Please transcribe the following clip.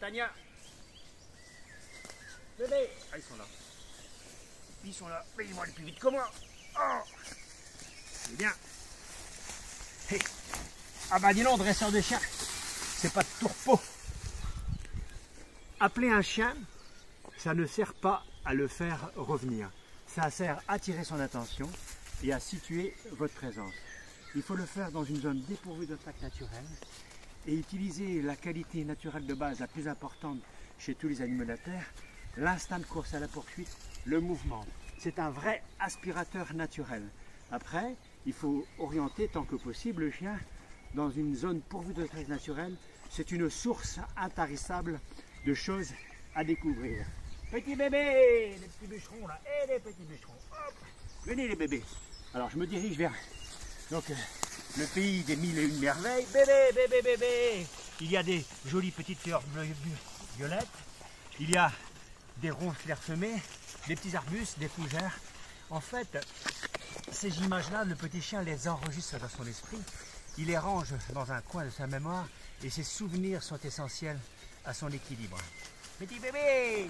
Tania. Bébé. Ah, ils sont là. Ils sont là. Mais ils vont aller plus vite que moi. Oh. C'est bien. Hey. Ah bah dis donc, dresseur de chien, c'est pas de tourpeau. Appeler un chien, ça ne sert pas à le faire revenir. Ça sert à attirer son attention et à situer votre présence. Il faut le faire dans une zone dépourvue d'attaque naturelle et utiliser la qualité naturelle de base la plus importante chez tous les animaux de la Terre, l'instinct de course à la poursuite, le mouvement. C'est un vrai aspirateur naturel. Après, il faut orienter tant que possible le chien dans une zone pourvue de stress naturel. C'est une source intarissable de choses à découvrir. Petit bébé, les petits bûcherons là, et les petits bûcherons. Hop. Venez les bébés. Alors je me dirige vers donc, euh, le pays des mille et une merveilles. Bébé, bébé, bébé. Il y a des jolies petites fleurs violettes. Il y a des ronces clairsemées, des petits arbustes, des fougères. En fait, ces images-là, le petit chien les enregistre dans son esprit. Il les range dans un coin de sa mémoire et ces souvenirs sont essentiels à son équilibre. Petit bébé